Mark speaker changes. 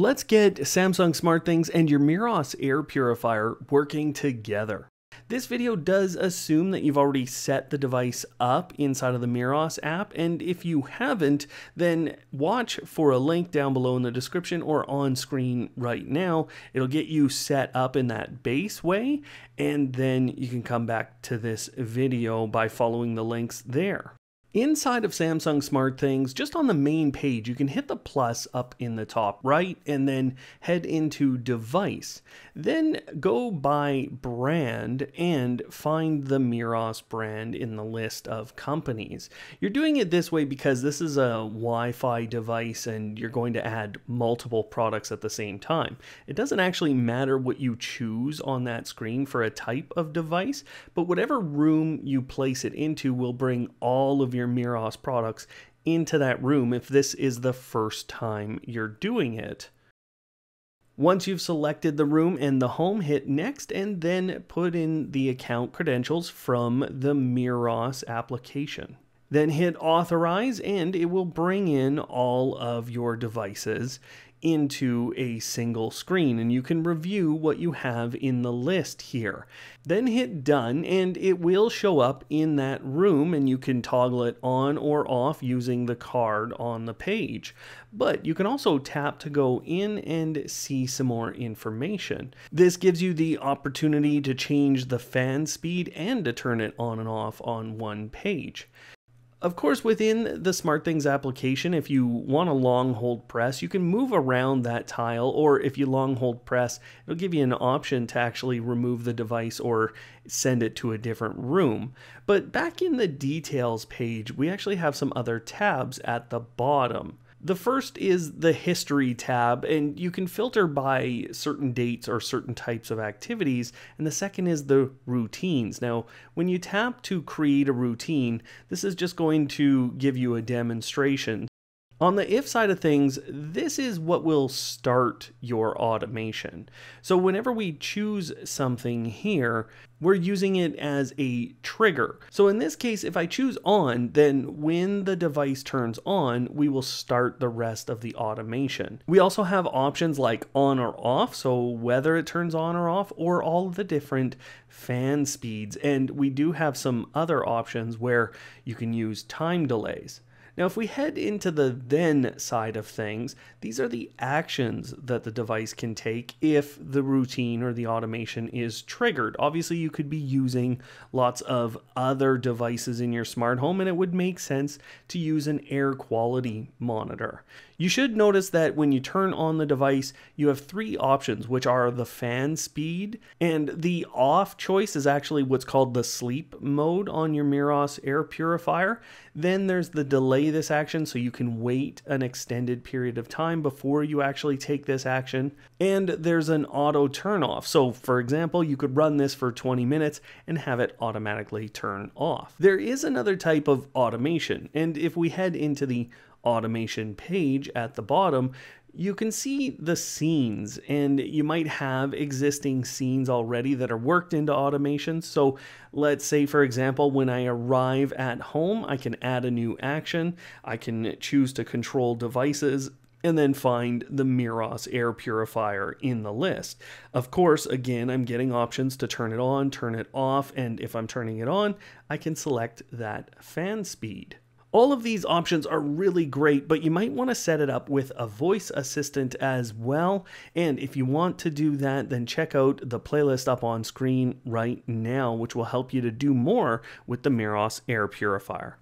Speaker 1: Let's get Samsung SmartThings and your Meross air purifier working together. This video does assume that you've already set the device up inside of the Meross app, and if you haven't, then watch for a link down below in the description or on screen right now. It'll get you set up in that base way, and then you can come back to this video by following the links there. Inside of Samsung SmartThings, just on the main page, you can hit the plus up in the top right and then head into device. Then go by brand and find the Meross brand in the list of companies. You're doing it this way because this is a Wi-Fi device and you're going to add multiple products at the same time. It doesn't actually matter what you choose on that screen for a type of device, but whatever room you place it into will bring all of your your Meross products into that room if this is the first time you're doing it. Once you've selected the room and the home, hit next and then put in the account credentials from the Meross application. Then hit authorize and it will bring in all of your devices into a single screen and you can review what you have in the list here. Then hit done and it will show up in that room and you can toggle it on or off using the card on the page. But you can also tap to go in and see some more information. This gives you the opportunity to change the fan speed and to turn it on and off on one page. Of course, within the SmartThings application, if you want a long hold press, you can move around that tile, or if you long hold press, it'll give you an option to actually remove the device or send it to a different room. But back in the details page, we actually have some other tabs at the bottom. The first is the history tab, and you can filter by certain dates or certain types of activities. And the second is the routines. Now, when you tap to create a routine, this is just going to give you a demonstration. On the if side of things, this is what will start your automation. So whenever we choose something here, we're using it as a trigger. So in this case, if I choose on, then when the device turns on, we will start the rest of the automation. We also have options like on or off, so whether it turns on or off, or all the different fan speeds. And we do have some other options where you can use time delays. Now, if we head into the then side of things, these are the actions that the device can take if the routine or the automation is triggered. Obviously, you could be using lots of other devices in your smart home, and it would make sense to use an air quality monitor. You should notice that when you turn on the device, you have three options, which are the fan speed, and the off choice is actually what's called the sleep mode on your Meross air purifier. Then there's the delay this action, so you can wait an extended period of time before you actually take this action. And there's an auto turn off. So for example, you could run this for 20 minutes and have it automatically turn off. There is another type of automation, and if we head into the automation page at the bottom, you can see the scenes and you might have existing scenes already that are worked into automation. So let's say, for example, when I arrive at home, I can add a new action. I can choose to control devices and then find the Meross air purifier in the list. Of course, again, I'm getting options to turn it on, turn it off, and if I'm turning it on, I can select that fan speed. All of these options are really great, but you might want to set it up with a voice assistant as well. And if you want to do that, then check out the playlist up on screen right now, which will help you to do more with the Meross air purifier.